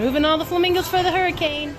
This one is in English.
Moving all the flamingos for the hurricane.